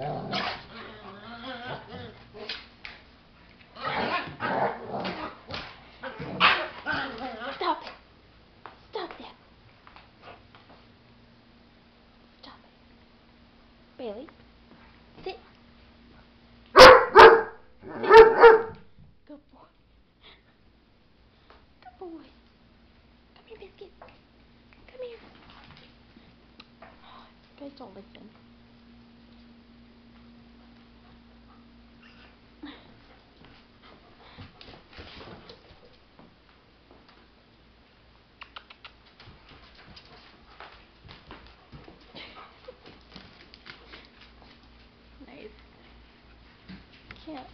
Stop it. Bailey. Sit. Good boy. Good boy. Come here, Biscuit. Come here. Oh, you guys don't listen. Can't.